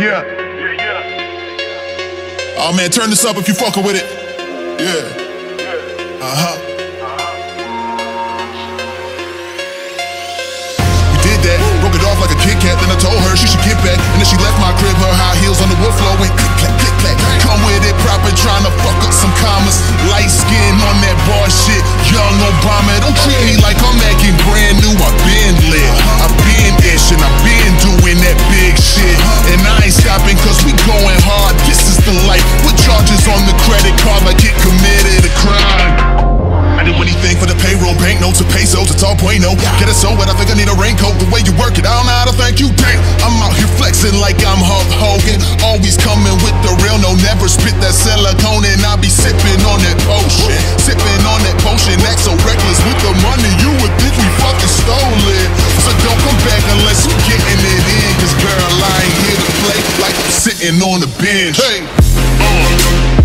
yeah. Yeah, yeah. Oh man, turn this up if you fucking with it. Yeah. Uh huh. We did that. Broke it off like a Kit Kat. Then I told her she should get back. And then she left my crib, her high Get it so wet, I think I need a raincoat. The way you work it, I don't know how to thank you. Damn, I'm out here flexing like I'm Hulk Hogan. Always coming with the real, no, never spit that silicone. And I be sipping on that potion, sipping on that potion. Act so reckless with the money, you would think we fucking stole it. So don't come back unless you getting it in. Cause girl, I ain't here to play like I'm sitting on the bench. Hey, uh.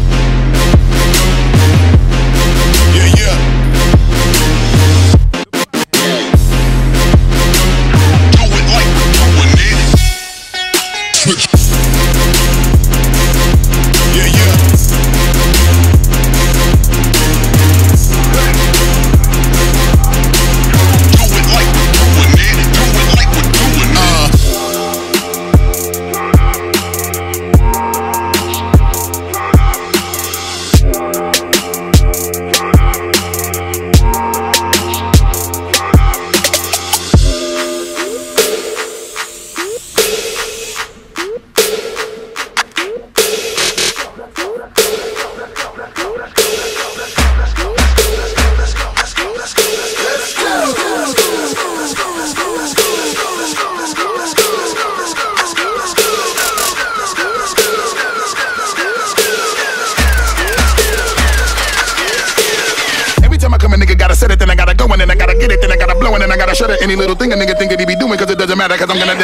A nigga gotta set it, then I gotta go, and then I gotta get it, then I gotta blow, and then I gotta shut it. Any little thing a nigga think that he be doing, cause it doesn't matter, cause I'm gonna.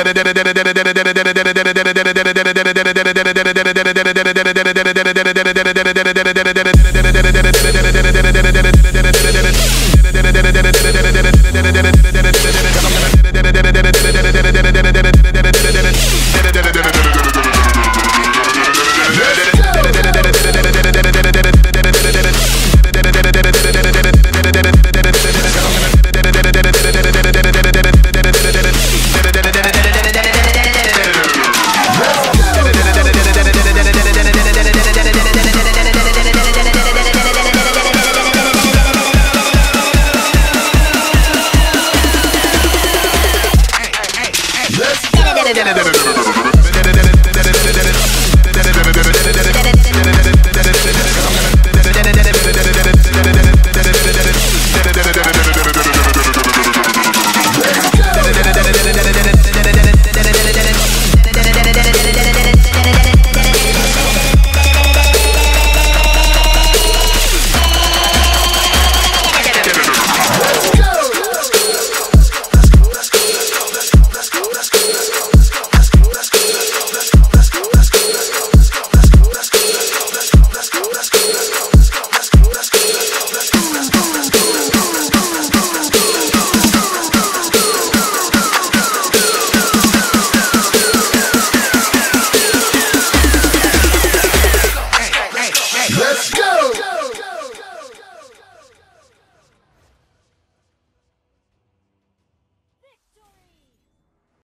no, no, no, no.